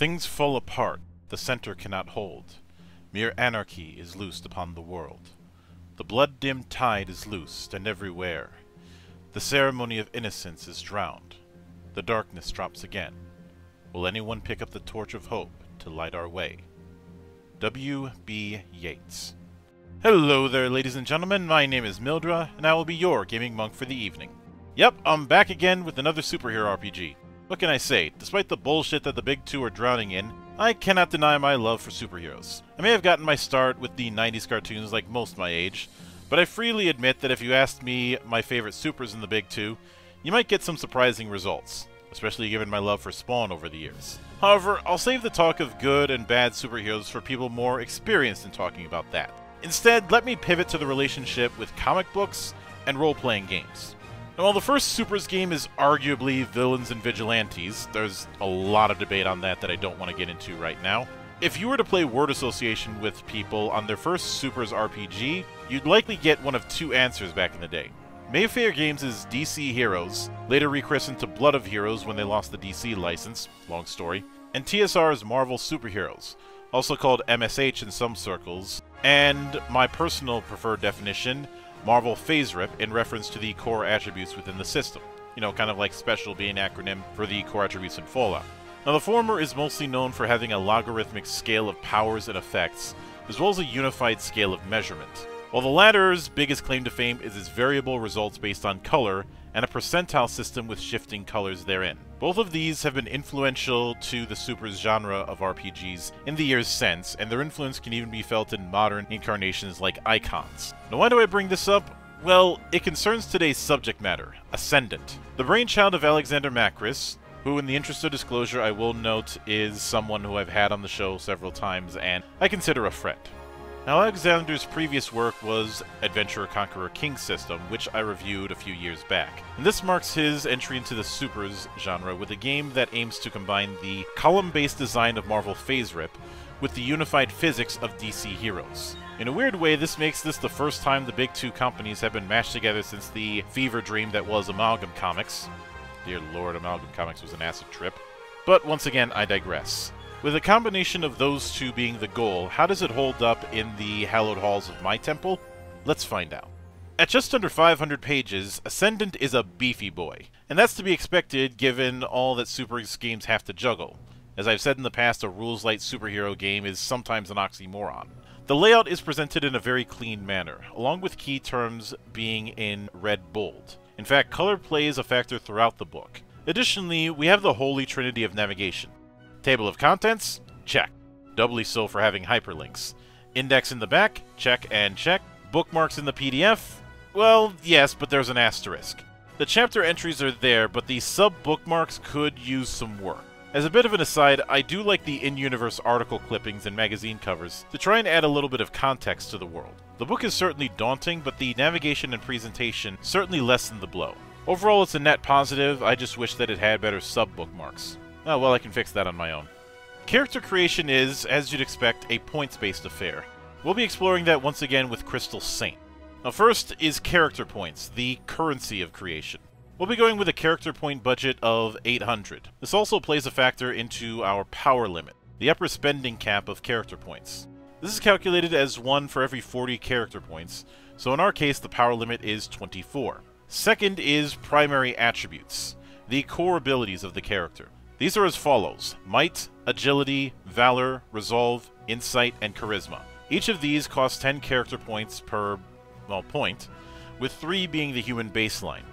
Things fall apart, the center cannot hold. Mere anarchy is loosed upon the world. The blood-dimmed tide is loosed, and everywhere. The ceremony of innocence is drowned. The darkness drops again. Will anyone pick up the torch of hope to light our way? W. B. Yeats. Hello there, ladies and gentlemen. My name is Mildra, and I will be your gaming monk for the evening. Yep, I'm back again with another superhero RPG. What can I say? Despite the bullshit that the big two are drowning in, I cannot deny my love for superheroes. I may have gotten my start with the 90s cartoons like most my age, but I freely admit that if you asked me my favorite supers in the big two, you might get some surprising results, especially given my love for Spawn over the years. However, I'll save the talk of good and bad superheroes for people more experienced in talking about that. Instead, let me pivot to the relationship with comic books and role-playing games. Now, while the first Supers game is arguably villains and vigilantes, there's a lot of debate on that that I don't want to get into right now. If you were to play word association with people on their first Supers RPG, you'd likely get one of two answers back in the day. Mayfair Games' DC Heroes, later rechristened to Blood of Heroes when they lost the DC license, long story, and TSR's Marvel Superheroes, also called MSH in some circles, and my personal preferred definition, Marvel FASERIP in reference to the core attributes within the system. You know, kind of like special being an acronym for the core attributes in Fallout. Now, the former is mostly known for having a logarithmic scale of powers and effects, as well as a unified scale of measurement. While the latter's biggest claim to fame is its variable results based on color and a percentile system with shifting colors therein. Both of these have been influential to the supers genre of RPGs in the years since, and their influence can even be felt in modern incarnations like Icons. Now why do I bring this up? Well, it concerns today's subject matter, Ascendant. The brainchild of Alexander Macris, who in the interest of disclosure I will note is someone who I've had on the show several times and I consider a friend. Now, Alexander's previous work was Adventurer Conqueror King System, which I reviewed a few years back. And this marks his entry into the Supers genre with a game that aims to combine the column-based design of Marvel FASERIP with the unified physics of DC Heroes. In a weird way, this makes this the first time the big two companies have been mashed together since the fever dream that was Amalgam Comics. Dear lord, Amalgam Comics was an acid trip. But once again, I digress. With a combination of those two being the goal, how does it hold up in the hallowed halls of my temple? Let's find out. At just under 500 pages, Ascendant is a beefy boy, and that's to be expected given all that Super games have to juggle. As I've said in the past, a rules-light superhero game is sometimes an oxymoron. The layout is presented in a very clean manner, along with key terms being in red bold. In fact, color plays a factor throughout the book. Additionally, we have the holy trinity of navigation. Table of contents? Check. Doubly so for having hyperlinks. Index in the back? Check and check. Bookmarks in the PDF? Well, yes, but there's an asterisk. The chapter entries are there, but the sub-bookmarks could use some work. As a bit of an aside, I do like the in-universe article clippings and magazine covers to try and add a little bit of context to the world. The book is certainly daunting, but the navigation and presentation certainly lessen the blow. Overall, it's a net positive, I just wish that it had better sub-bookmarks. Oh, well, I can fix that on my own. Character creation is, as you'd expect, a points-based affair. We'll be exploring that once again with Crystal Saint. Now first is character points, the currency of creation. We'll be going with a character point budget of 800. This also plays a factor into our power limit, the upper spending cap of character points. This is calculated as 1 for every 40 character points, so in our case the power limit is 24. Second is primary attributes, the core abilities of the character. These are as follows Might, Agility, Valor, Resolve, Insight, and Charisma. Each of these costs 10 character points per, well, point, with 3 being the human baseline.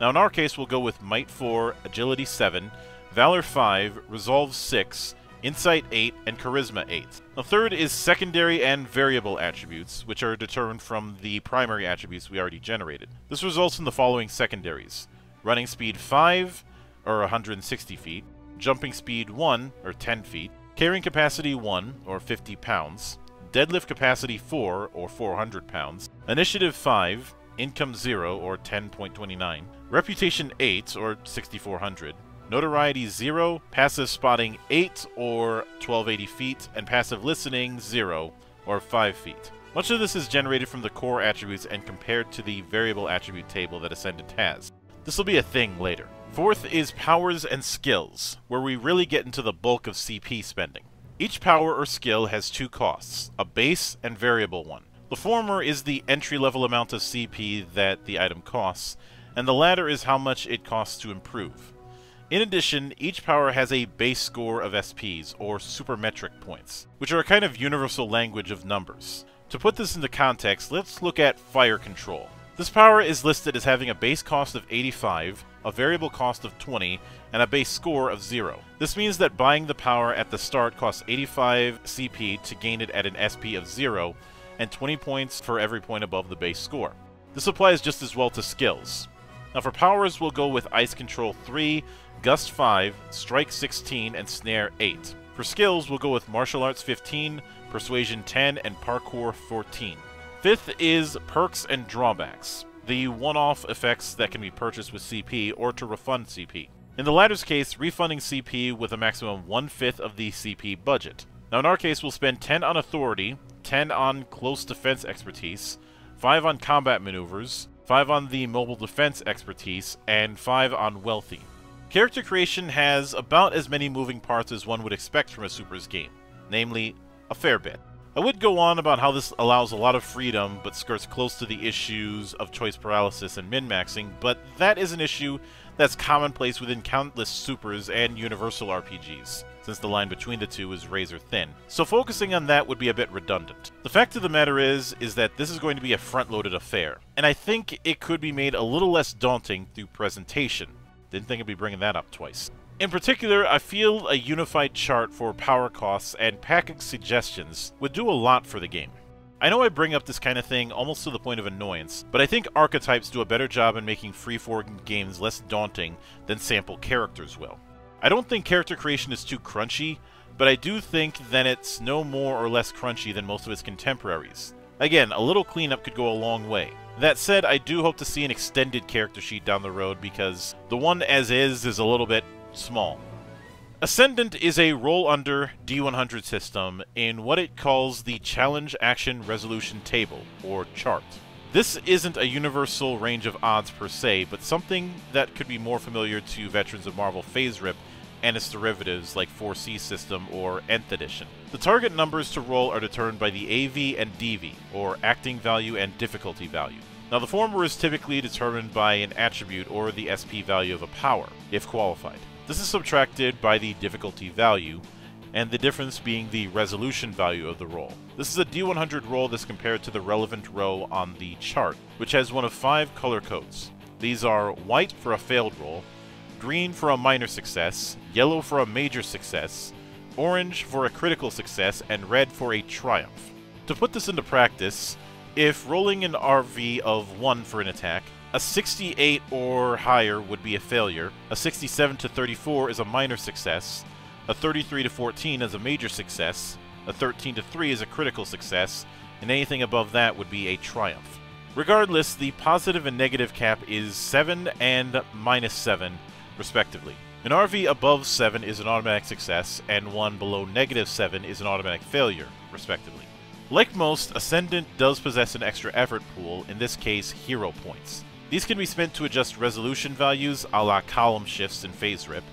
Now in our case, we'll go with Might 4, Agility 7, Valor 5, Resolve 6, Insight 8, and Charisma 8. The third is secondary and variable attributes, which are determined from the primary attributes we already generated. This results in the following secondaries. Running speed 5, or 160 feet, jumping speed 1, or 10 feet, carrying capacity 1, or 50 pounds, deadlift capacity 4, or 400 pounds, initiative 5, income 0, or 10.29, reputation 8, or 6400, notoriety 0, passive spotting 8, or 1280 feet, and passive listening 0, or 5 feet. Much of this is generated from the core attributes and compared to the variable attribute table that Ascendant has. This will be a thing later. Fourth is powers and skills, where we really get into the bulk of CP spending. Each power or skill has two costs, a base and variable one. The former is the entry-level amount of CP that the item costs, and the latter is how much it costs to improve. In addition, each power has a base score of SPs, or supermetric points, which are a kind of universal language of numbers. To put this into context, let's look at Fire Control. This power is listed as having a base cost of 85, a variable cost of 20, and a base score of 0. This means that buying the power at the start costs 85 CP to gain it at an SP of 0, and 20 points for every point above the base score. This applies just as well to skills. Now for powers, we'll go with Ice Control 3, Gust 5, Strike 16, and Snare 8. For skills, we'll go with Martial Arts 15, Persuasion 10, and Parkour 14. Fifth is Perks and Drawbacks, the one-off effects that can be purchased with CP or to refund CP. In the latter's case, refunding CP with a maximum one-fifth of the CP budget. Now in our case, we'll spend 10 on Authority, 10 on Close Defense Expertise, 5 on Combat Maneuvers, 5 on the Mobile Defense Expertise, and 5 on Wealthy. Character creation has about as many moving parts as one would expect from a Supers game, namely, a fair bit. I would go on about how this allows a lot of freedom, but skirts close to the issues of choice paralysis and min-maxing, but that is an issue that's commonplace within countless supers and universal RPGs, since the line between the two is razor thin. So focusing on that would be a bit redundant. The fact of the matter is, is that this is going to be a front-loaded affair, and I think it could be made a little less daunting through presentation. Didn't think I'd be bringing that up twice. In particular, I feel a unified chart for power costs and package suggestions would do a lot for the game. I know I bring up this kind of thing almost to the point of annoyance, but I think archetypes do a better job in making freeform games less daunting than sample characters will. I don't think character creation is too crunchy, but I do think that it's no more or less crunchy than most of its contemporaries. Again, a little cleanup could go a long way. That said, I do hope to see an extended character sheet down the road because the one as is is a little bit small. Ascendant is a roll under D100 system in what it calls the Challenge Action Resolution Table, or chart. This isn't a universal range of odds per se, but something that could be more familiar to veterans of Marvel FASERIP and its derivatives like 4C system or Nth edition. The target numbers to roll are determined by the AV and DV, or acting value and difficulty value. Now the former is typically determined by an attribute or the SP value of a power, if qualified. This is subtracted by the difficulty value, and the difference being the resolution value of the roll. This is a D100 roll that's compared to the relevant row on the chart, which has one of five color codes. These are white for a failed roll, green for a minor success, yellow for a major success, orange for a critical success, and red for a triumph. To put this into practice, if rolling an RV of 1 for an attack, a 68 or higher would be a failure. A 67 to 34 is a minor success. A 33 to 14 is a major success. A 13 to 3 is a critical success. And anything above that would be a triumph. Regardless, the positive and negative cap is 7 and minus 7, respectively. An RV above 7 is an automatic success, and one below negative 7 is an automatic failure, respectively. Like most, Ascendant does possess an extra effort pool, in this case, hero points. These can be spent to adjust resolution values a la column shifts in FASERIP,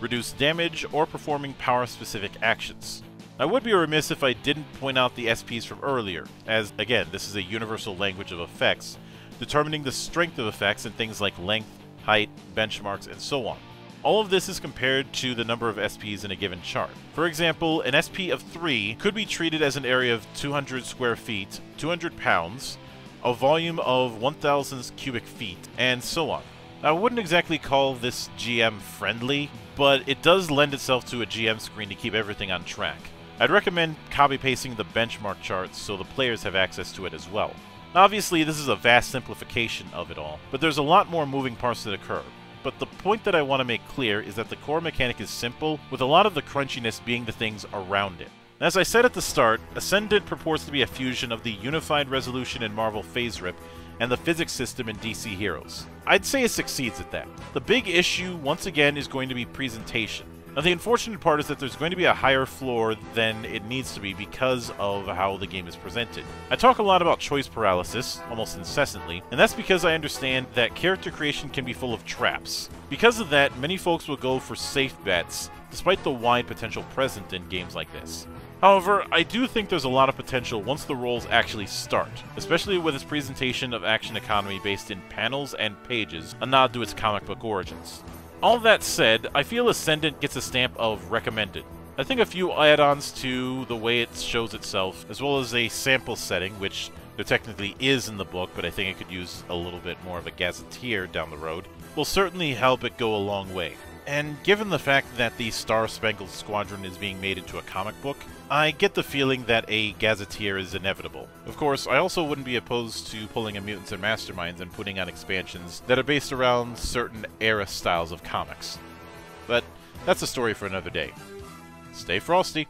reduce damage, or performing power-specific actions. I would be remiss if I didn't point out the SPs from earlier, as, again, this is a universal language of effects, determining the strength of effects in things like length, height, benchmarks, and so on. All of this is compared to the number of SPs in a given chart. For example, an SP of 3 could be treated as an area of 200 square feet, 200 pounds, a volume of 1,000 cubic feet, and so on. I wouldn't exactly call this GM friendly, but it does lend itself to a GM screen to keep everything on track. I'd recommend copy-pasting the benchmark charts so the players have access to it as well. Obviously, this is a vast simplification of it all, but there's a lot more moving parts that occur. But the point that I want to make clear is that the core mechanic is simple, with a lot of the crunchiness being the things around it. As I said at the start, Ascendant purports to be a fusion of the unified resolution in Marvel FASERIP and the physics system in DC Heroes. I'd say it succeeds at that. The big issue, once again, is going to be presentation. Now, the unfortunate part is that there's going to be a higher floor than it needs to be because of how the game is presented. I talk a lot about choice paralysis, almost incessantly, and that's because I understand that character creation can be full of traps. Because of that, many folks will go for safe bets, despite the wide potential present in games like this. However, I do think there's a lot of potential once the rolls actually start, especially with its presentation of action economy based in panels and pages, a nod to its comic book origins. All that said, I feel Ascendant gets a stamp of recommended. I think a few add-ons to the way it shows itself, as well as a sample setting, which there technically is in the book, but I think it could use a little bit more of a gazetteer down the road, will certainly help it go a long way. And given the fact that the Star Spangled Squadron is being made into a comic book, I get the feeling that a gazetteer is inevitable. Of course, I also wouldn't be opposed to pulling a Mutants and Masterminds and putting on expansions that are based around certain era styles of comics. But that's a story for another day. Stay frosty!